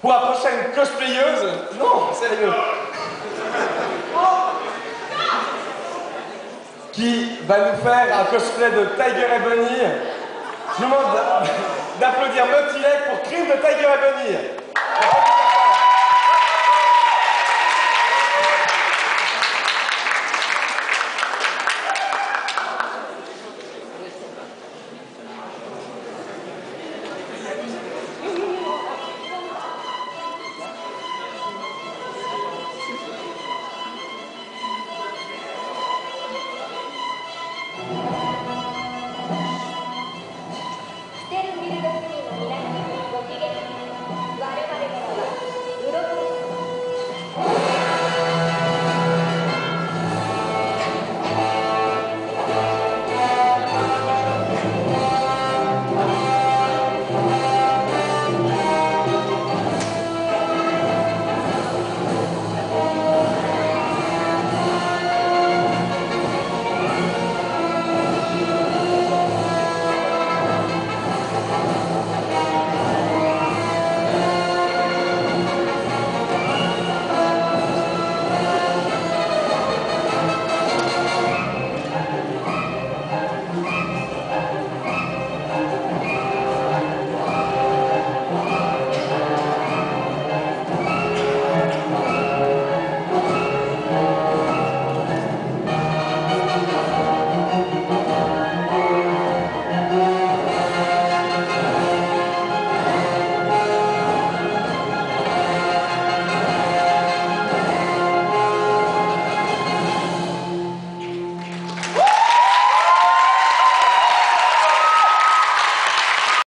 pour la prochaine cosplayeuse. Non, sérieux. Qui va nous faire un cosplay de Tiger et Bunny. Je vous demande d'applaudir Motilek pour Crime de Tiger et Bunny.